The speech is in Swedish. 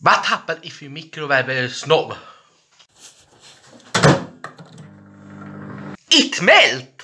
What happens if you microwave snow? It melt!